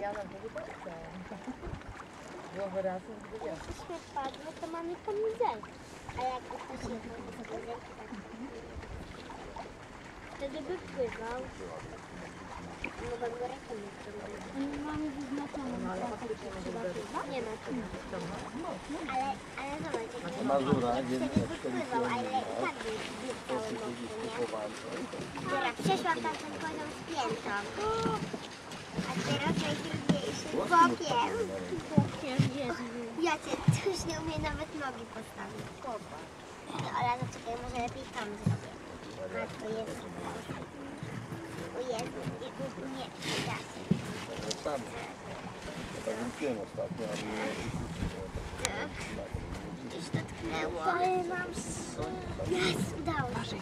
Ja na to tak Głowy raz, drugi raz. Jak coś padło, to mamy kamizelkę. A jak ktoś jedną kamizelkę tak wtedy by pływał. Rekinu Nie mamy wyznaczoną No ale faktycznie może być. Nie ma tu. Ale, ale zobacz, jak Mazura, wtedy by pływał, ale i tak by był cały mokry, nie? Dobra, przeszłam tam ten poziom z piętą. A teraz najtrudniejszy bokiem. Bokiem, Jezu. Ja cię już nie umiem nawet nogi postawić. No, ale zaczekaj, może lepiej tam zrobię. Matko, Jezu. O Jezu, nie, nie, nie da się. Sam. Tak wróciłem ostatnio, ale nie Gdzieś dotknęło. Ale mam... Jest, udało się.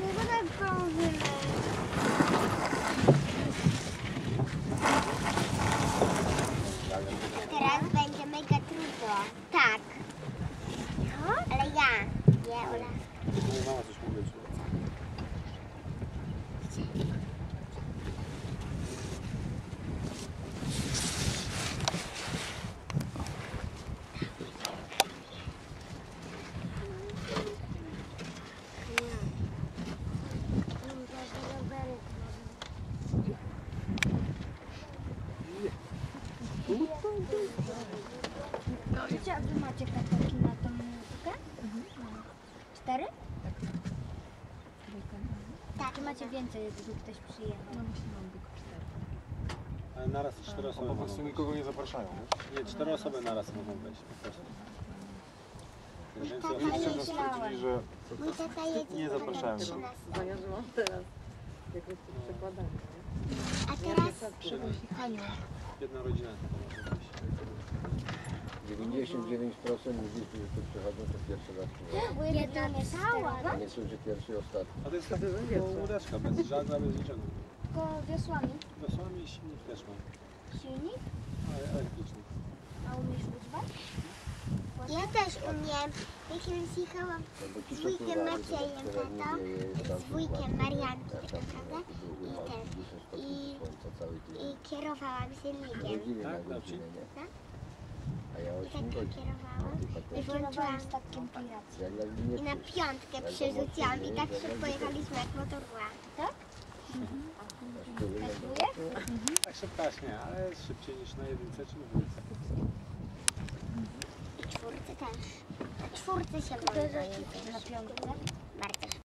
Chyba tak krążymy. Teraz będzie mega trudno. Tak. Ale ja. Nie, Ola. Mama coś mówić. Wiecie, a wy macie kartki na tą muzykę? Cztery? Tak. Czy macie więcej, gdyby ktoś przyjechał? Ale naraz cztery osoby Po mogą prostu nikogo nie zapraszają, nie? Nie, cztery osoby naraz mogą wejść po prostu. Więcej tata osób Stwierdzili, że Mój tata jedzie Nie na zapraszałem. 13. Ponieważ mam teraz jakoś to przekładanie. A teraz jedna rodzina tylko. 99% ludzi, którzy tu przychodzą, to pierwszy raz przychodzą. jedna cała, To nie słyszy pierwszy i ostatni. A to jest tak wiecie. łódeczka, bez żagla, bez niczego. tylko wiosłami. Wiosłami i silnik też mam, Silnik? ale elektryczny. A umiesz używać? Ja też umiem. Jak kiedyś jechałam No z wujkiem Maciejem, tata, z wujkiem. Marianki, był I ten. 10 stopni i- I kierowałam silnikiem. Na Tak, godzinę, nie? Tak? A ja I 8 tak godzin. Kierowałam. I włączyłam statkiem linie i na piątkę przerzuciłam i tak szybko będzie jechaliśmy jak motorła. Tak? no to- Tak szybko aż nie, ale szybciej niż na jedynce czy na dwójce. I czwórce też. Czwórce się jedzie. Na piątkę? Bardzo